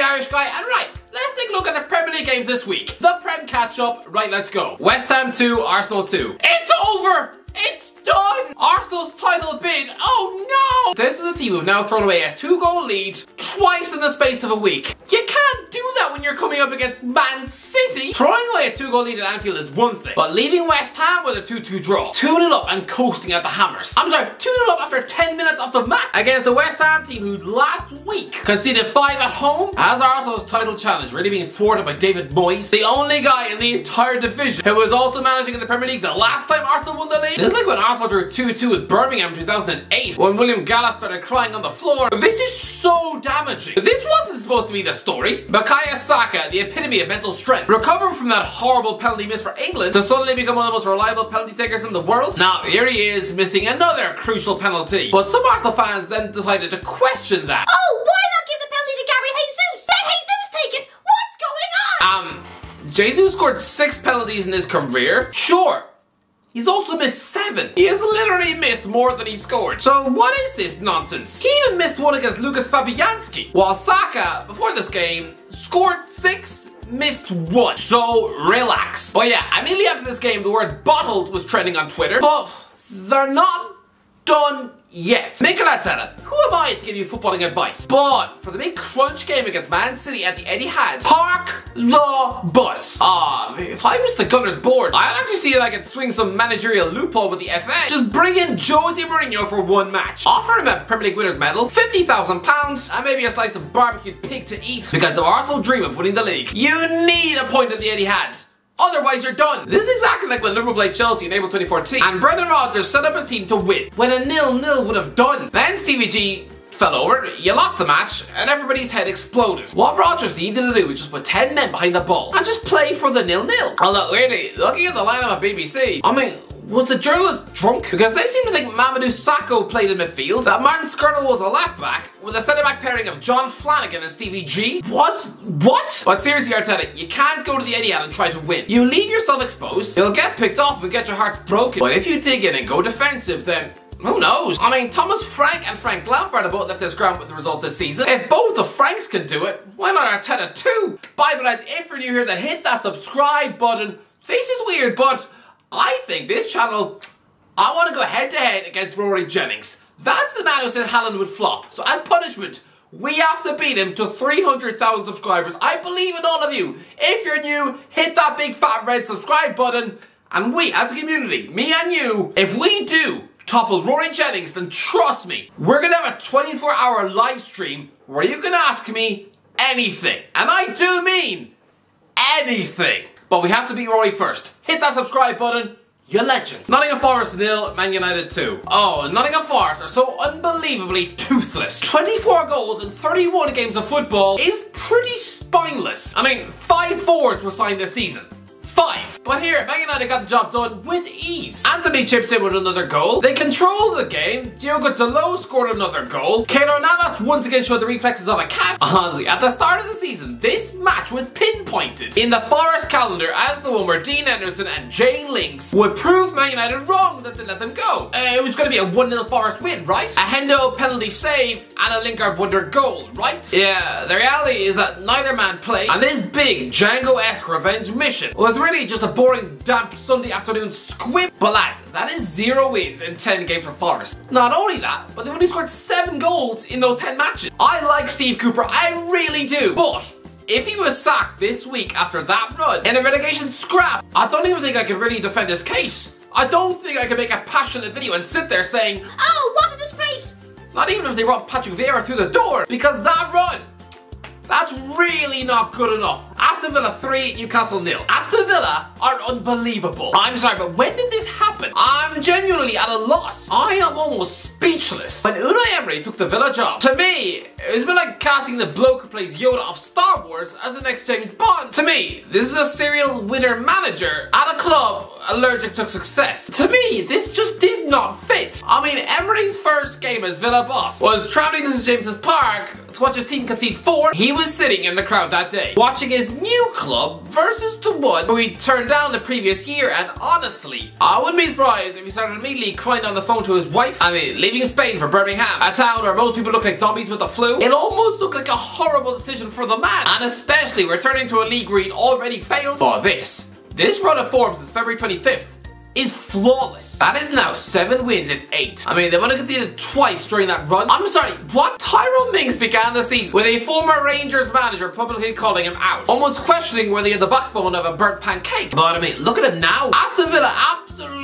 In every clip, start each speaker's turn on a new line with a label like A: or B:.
A: Irish guy, and right, let's take a look at the Premier League games this week. The Prem catch-up, right, let's go. West Ham 2, Arsenal 2. It's over! It's done! Arsenal's title bid, oh no! This is a team who've now thrown away a two-goal lead twice in the space of a week. You can't do that when you're coming up against Man City. Throwing away a two-goal lead at Anfield is one thing, but leaving West Ham with a 2-2 draw, 2-0 up and coasting at the Hammers. I'm sorry, 2-0 up after 10 minutes of the match against the West Ham team who last week conceded 5 at home. Has Arsenal's title challenge really being thwarted by David Moyes, the only guy in the entire division who was also managing in the Premier League the last time Arsenal won the league? This is like when Arsenal drew 2-2 with Birmingham in 2008 when William Gallas started crying on the floor. This is so damaging. This wasn't supposed to be the story. Bukayo Saka, the epitome of mental strength, recovered from that horrible penalty miss for England to suddenly become one of the most reliable penalty takers in the world. Now, here he is missing another crucial penalty. But some Arsenal fans then decided to question that.
B: Oh, why not give the penalty to Gary Jesus? Let Jesus take it! What's going on?
A: Um, Jesus scored six penalties in his career. Sure, He's also missed seven. He has literally missed more than he scored. So what is this nonsense? He even missed one against Lucas Fabianski. While Saka, before this game, scored six, missed one. So relax. But yeah, immediately after this game, the word bottled was trending on Twitter. But they're not done yet. Mikel Arteta, who am I to give you footballing advice? But for the big crunch game against Man City at the Etihad, park the bus. Ah, if I was the Gunners board, I'd actually see if I could swing some managerial loophole with the FA. Just bring in Jose Mourinho for one match. Offer him a Premier League winners medal, £50,000, and maybe a slice of barbecued pig to eat. Because if Arsenal dream of winning the league, you need a point at the Etihad. Otherwise, you're done. This is exactly like when Liverpool played Chelsea in April 2014, and Brendan Rodgers set up his team to win, when a nil-nil would have done. Then Stevie G fell over, you lost the match, and everybody's head exploded. What Rodgers needed to do was just put 10 men behind the ball and just play for the nil-nil. Although, really, looking at the lineup at BBC, I mean, was the journalist drunk? Because they seem to think Mamadou Sakho played in midfield, that Martin Skrtel was a left back, with a centre back pairing of John Flanagan and Stevie G. What? What? But seriously, Arteta, you can't go to the Etihad and try to win. You leave yourself exposed, you'll get picked off and get your hearts broken. But if you dig in and go defensive, then who knows? I mean, Thomas Frank and Frank Lampard have both left this ground with the results this season. If both the Franks can do it, why not Arteta too? Bible lads, if you're new here, then hit that subscribe button. This is weird, but I think this channel, I want to go head to head against Rory Jennings. That's the man who said Haaland would flop. So as punishment, we have to beat him to 300,000 subscribers. I believe in all of you. If you're new, hit that big fat red subscribe button. And we, as a community, me and you, if we do topple Rory Jennings, then trust me, we're gonna have a 24 hour live stream where you can ask me anything. And I do mean anything. But we have to beat Rory first. Hit that subscribe button, you legend. Nottingham Forest nil, Man United 2. Oh, Nottingham Forest are so unbelievably toothless. 24 goals in 31 games of football is pretty spineless. I mean, five forwards were signed this season five. But here, Man United got the job done with ease. Antony chips in with another goal. They controlled the game. Diogo Dalot scored another goal. Keylor Navas once again showed the reflexes of a cat. Honestly, at the start of the season, this match was pinpointed in the Forest calendar as the one where Dean Henderson and J Lingz would prove Man United wrong that they let them go. Uh, it was going to be a 1-0 Forest win, right? A Hendo penalty save and a Lingard wonder goal, right? Yeah, the reality is that neither man played and this big Django-esque revenge mission was really really just a boring, damp Sunday afternoon squib. But lads, that is zero wins in 10 games for Forest. Not only that, but they've only scored 7 goals in those 10 matches. I like Steve Cooper, I really do. But if he was sacked this week after that run in a relegation scrap, I don't even think I could really defend his case. I don't think I could make a passionate video and sit there saying,
B: Oh, what a disgrace!
A: Not even if they brought Patrick Vieira through the door, because that run that's really not good enough. Aston Villa 3, Newcastle nil. Aston Villa are unbelievable. I'm sorry, but when did this happen? I'm genuinely at a loss. I am almost speechless. When Unai Emery took the Villa job, to me, it's been like casting the bloke who plays Yoda of Star Wars as the next James Bond. To me, this is a serial winner manager at a club allergic to success. To me, this just did not fit. I mean, Emery's first game as Villa boss was travelling to St James's Park watch his team concede four, he was sitting in the crowd that day, watching his new club versus the one who he turned down the previous year, and honestly, I wouldn't be surprised if he started immediately crying on the phone to his wife. I mean, leaving Spain for Birmingham, a town where most people look like zombies with the flu, it almost looked like a horrible decision for the man, and especially returning to a league where he'd already failed. But this, this run of form since February 25th, is flawless. That is now seven wins in eight. I mean, they've only conceded twice during that run. I'm sorry, what? Tyrone Mings began the season with a former Rangers manager publicly calling him out, almost questioning whether he had the backbone of a burnt pancake. But I mean, look at him now. Aston Villa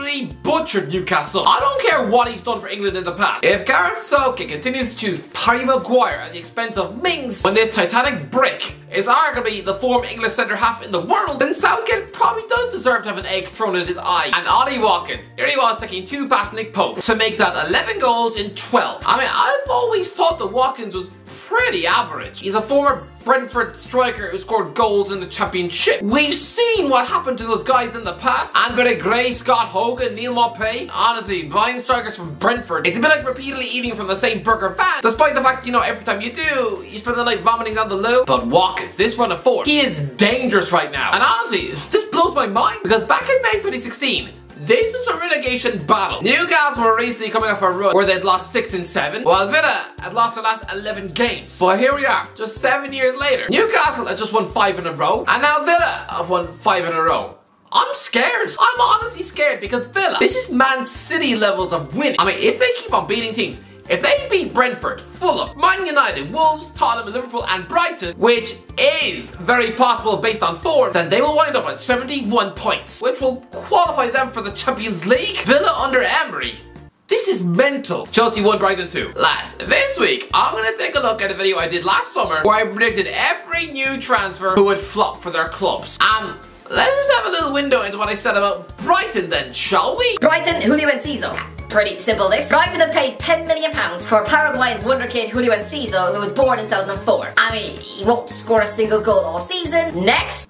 A: absolutely butchered Newcastle. I don't care what he's done for England in the past. If Gareth Southgate continues to choose Harry Maguire at the expense of Mings when this titanic brick is arguably the former English centre half in the world, then Southgate probably does deserve to have an egg thrown at his eye. And Ollie Watkins, here he was taking two past Nick Pope to make that 11 goals in 12. I mean, I've always thought that Watkins was pretty average. He's a former Brentford striker who scored goals in the championship. We've seen what happened to those guys in the past. Andre Gray, Scott Hogan, Neal Maupay. Honestly, buying strikers from Brentford, it's a bit like repeatedly eating from the same burger van. Despite the fact, you know, every time you do, you spend the night vomiting down the loo. But Watkins, this run of four, he is dangerous right now. And honestly, this blows my mind because back in May 2016, this was a relegation battle. Newcastle were recently coming off a run where they'd lost 6 and 7, while Villa had lost the last 11 games. But here we are, just 7 years later. Newcastle had just won 5 in a row, and now Villa have won 5 in a row. I'm scared. I'm honestly scared because Villa, this is Man City levels of winning. I mean, if they keep on beating teams, if they beat Brentford, Fulham, Man United, Wolves, Tottenham, Liverpool and Brighton, which is very possible based on form, then they will wind up on 71 points, which will qualify them for the Champions League. Villa under Emery this is mental. Chelsea won Brighton 2. Lads, this week I'm gonna take a look at a video I did last summer where I predicted every new transfer who would flop for their clubs. Um, let's just have a little window into what I said about Brighton then, shall we?
B: Brighton, Julio and Enciso. Pretty simple this. Brighton have paid 10 million pounds for Paraguayan wonderkid Julio Enciso who was born in 2004. I mean, he won't score a single goal all season. Next.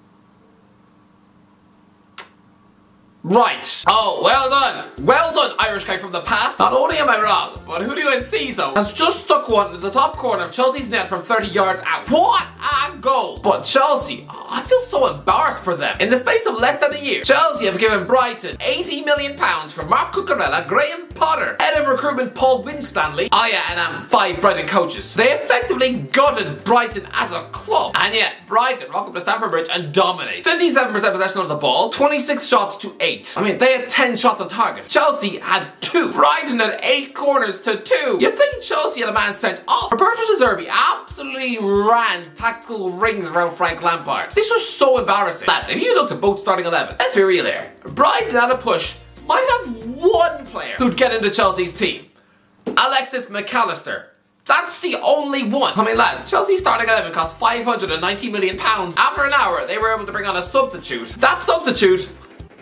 A: Right. Oh, well done. Well done, Irish guy from the past. Not only am I wrong, but Julio Enciso has just stuck one in the top corner of Chelsea's net from 30 yards out. What a goal. But Chelsea, I feel so embarrassed for them. In the space of less than a year, Chelsea have given Brighton 80 million pounds for Marc Cucurella, Graham Potter, head of recruitment Paul Winstanley, yeah, and um, five Brighton coaches. They effectively gutted Brighton as a club. And yet, Brighton rock up to Stamford Bridge and dominate. 57% possession of the ball, 26 shots to 8 eight. I mean, they had 10 shots on target. Chelsea had two. Brighton had eight corners to two. You'd think Chelsea had a man sent off. Roberto De Zerbi absolutely ran tactical rings around Frank Lampard. This was so embarrassing. Lads, if you looked at both starting 11, let's be real here. Brighton had a push might have one player who'd get into Chelsea's team. Alexis Mac Allister. That's the only one. I mean, lads, Chelsea starting 11 cost 590 million pounds. After an hour, they were able to bring on a substitute. That substitute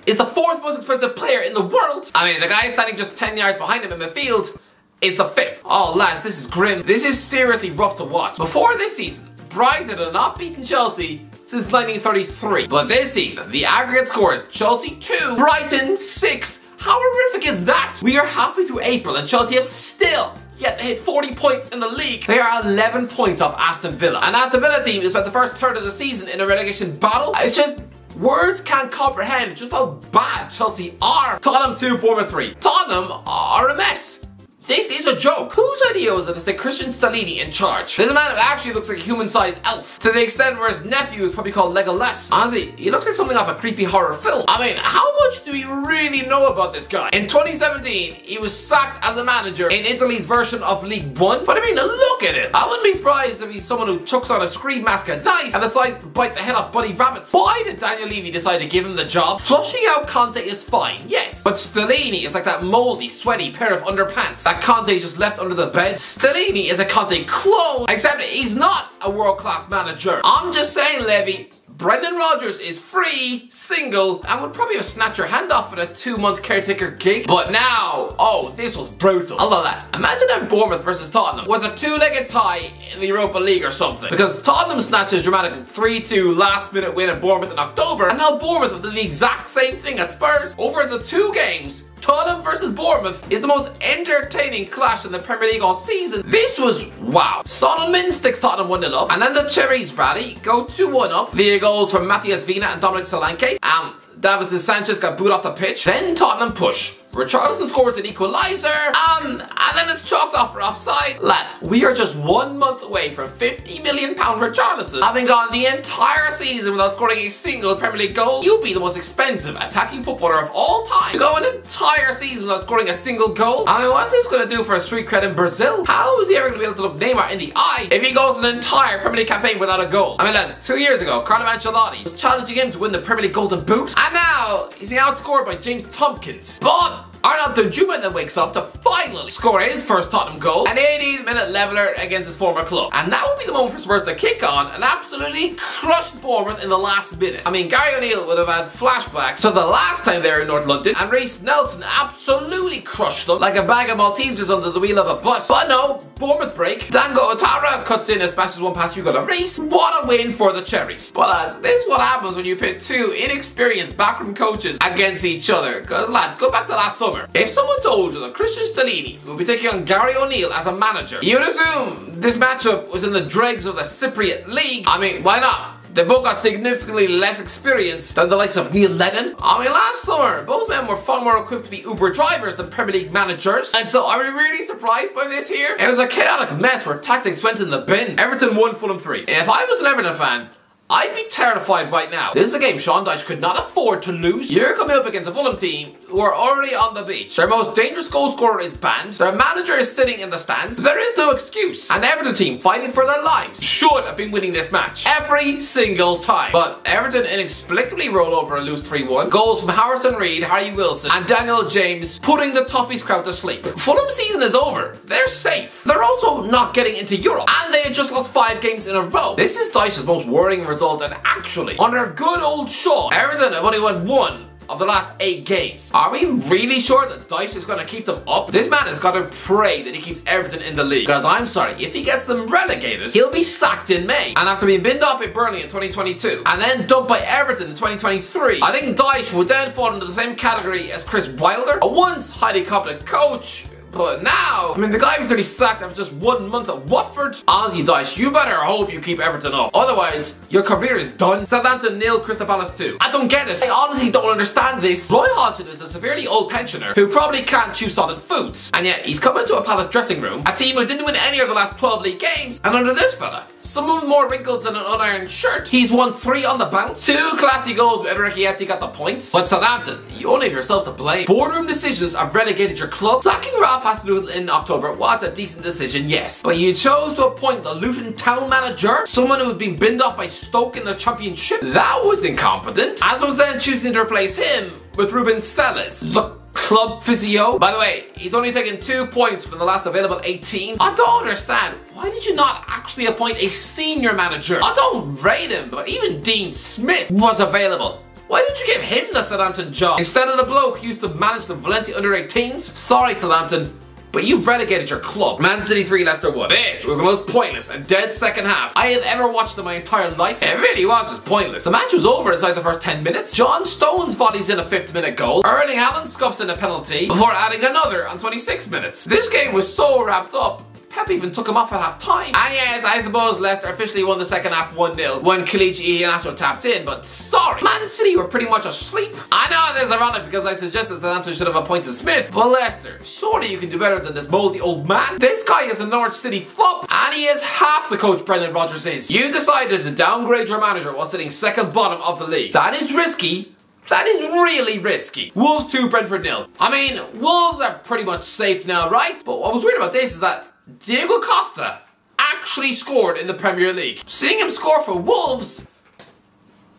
A: is the fourth most expensive player in the world. I mean, the guy standing just 10 yards behind him in the field is the fifth. Oh, lads, this is grim. This is seriously rough to watch. Before this season, Brighton had not beaten Chelsea since 1933. But this season, the aggregate score is Chelsea 2, Brighton 6. How horrific is that? We are halfway through April and Chelsea have still yet to hit 40 points in the league. They are 11 points off Aston Villa. And Aston Villa team has spent the first third of the season in a relegation battle. It's just Words can't comprehend just how bad Chelsea are. Tottenham 2, Bournemouth 3. Tottenham are a mess. This is a joke. Whose idea was it to stick Cristian Stellini in charge? There's a man who actually looks like a human-sized elf. To the extent where his nephew is probably called Legolas. Honestly, he looks like something off a creepy horror film. I mean, how much do we really know about this guy? In 2017, he was sacked as a manager in Italy's version of League One. But I mean, look at it. I wouldn't be surprised if he's someone who chucks on a scream mask at night and decides to bite the head off Buddy Rabbits. Why did Daniel Levy decide to give him the job? Flushing out Conte is fine, yes. But Stellini is like that moldy, sweaty pair of underpants Conte just left under the bed. Stellini is a Conte clone, except he's not a world-class manager. I'm just saying, Levy, Brendan Rodgers is free, single, and would probably have snatched your hand off at a two-month caretaker gig. But now, oh, this was brutal. Although that, imagine if Bournemouth versus Tottenham was a two-legged tie in the Europa League or something. Because Tottenham snatched a dramatic 3-2 last-minute win at Bournemouth in October, and now Bournemouth have done the exact same thing at Spurs. Over the two games, Tottenham versus Bournemouth is the most entertaining clash in the Premier League all season. This was wow. Son Min sticks Tottenham 1 0 up, and then the Cherries rally, go 2 1 up via goals from Matías Viña and Dominic Solanke. Um, Davinson Sanchez got booed off the pitch. Then Tottenham push. Richarlison scores an equaliser, um, and then it's chalked off for offside. Lads, we are just one month away from 50 million pound Richarlison having gone the entire season without scoring a single Premier League goal. You'll be the most expensive attacking footballer of all time go an entire season without scoring a single goal. I mean, what's this going to do for a street cred in Brazil? How is he ever going to be able to look Neymar in the eye if he goes an entire Premier League campaign without a goal? I mean, lads, two years ago, Carlo Ancelotti was challenging him to win the Premier League Golden Boot, and now he's been outscored by James Tomkins. But Arnaut Danjuma then wakes up to finally score his first Tottenham goal, an 80th minute leveler against his former club. And that will be the moment for Spurs to kick on and absolutely crush Bournemouth in the last minute. I mean, Gary O'Neill would have had flashbacks to the last time they were in North London, and Reiss Nelson absolutely crushed them like a bag of Maltesers under the wheel of a bus. But no, Bournemouth break. Dango Ouattara cuts in and smashes one past Hugo Lloris. What a win for the Cherries. But lads, this is what happens when you pit two inexperienced backroom coaches against each other. Because lads, go back to last summer summer. If someone told you that Cristian Stellini would be taking on Gary O'Neill as a manager, you'd assume this matchup was in the dregs of the Cypriot League. I mean, why not? They both got significantly less experience than the likes of Neil Lennon. I mean, last summer, both men were far more equipped to be Uber drivers than Premier League managers. And so, are we really surprised by this here? It was a chaotic mess where tactics went in the bin. Everton won Fulham 3. If I was an Everton fan, I'd be terrified right now. This is a game Sean Dyche could not afford to lose. You're coming up against a Fulham team who are already on the beach. Their most dangerous goal scorer is banned. Their manager is sitting in the stands. There is no excuse. And Everton team fighting for their lives should have been winning this match every single time. But Everton inexplicably roll over and lose 3-1. Goals from Harrison Reed, Harry Wilson and Daniel James putting the Toffees crowd to sleep. Fulham season is over. They're safe. They're also not getting into Europe. And they had just lost five games in a row. This is Dyche's most worrying result and actually, under good old Shaw, Everton have only won one of the last eight games. Are we really sure that Dyche is going to keep them up? This man has got to pray that he keeps Everton in the league. Because I'm sorry, if he gets them relegated, he'll be sacked in May. And after being binned up at Burnley in 2022, and then dumped by Everton in 2023, I think Dyche would then fall into the same category as Chris Wilder, a once highly confident coach but now, I mean, the guy was already sacked after just one month at Watford. Ozzy Dyche, you better hope you keep Everton up. Otherwise, your career is done. Southampton nil Crystal Palace 2. I don't get it. I honestly don't understand this. Roy Hodgson is a severely old pensioner who probably can't chew solid foods. And yet, he's come into a Palace dressing room, a team who didn't win any of the last 12 league games, and under this fella, some of more wrinkles than an unironed shirt. He's won three on the bounce. Two classy goals with Enrique got the points. But Southampton, you only have yourselves to blame. Boardroom decisions have relegated your club. Sacking Ralph Hasenhüttl in October was a decent decision, yes. But you chose to appoint the Luton town manager, someone who had been binned off by Stoke in the championship. That was incompetent. As was then choosing to replace him with Ruben Selles. Look, club physio. By the way, he's only taken two points from the last available 18. I don't understand. Why did you not actually appoint a senior manager? I don't rate him, but even Dean Smith was available. Why didn't you give him the Southampton job instead of the bloke who used to manage the Valencia under 18s? Sorry, Southampton, but you relegated your club. Man City 3, Leicester 1. This was the most pointless and dead second half I have ever watched in my entire life. It really was just pointless. The match was over inside the first 10 minutes. John Stones volleys in a fifth minute goal. Erling Haaland scuffs in a penalty before adding another on 26 minutes. This game was so wrapped up Pep even took him off at half time. And yes, I suppose Leicester officially won the second half 1-0 when Kelechi Iheanacho tapped in, but sorry, Man City were pretty much asleep. I know this is ironic because I suggested that Southampton should have appointed Smith, but Leicester, surely you can do better than this moldy old man. This guy is a Norwich City flop, and he is half the coach Brendan Rodgers is. You decided to downgrade your manager while sitting second bottom of the league. That is risky, that is really risky. Wolves 2, Brentford nil. I mean, Wolves are pretty much safe now, right? But what was weird about this is that Diego Costa actually scored in the Premier League. Seeing him score for Wolves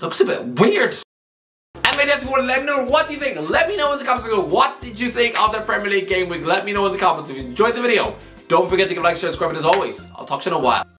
A: looks a bit weird. Anyway, that's what let me know what do you think. Let me know in the comments below what did you think of the Premier League game week. Let me know in the comments if you enjoyed the video. Don't forget to give a like, share, subscribe, and as always, I'll talk to you in a while.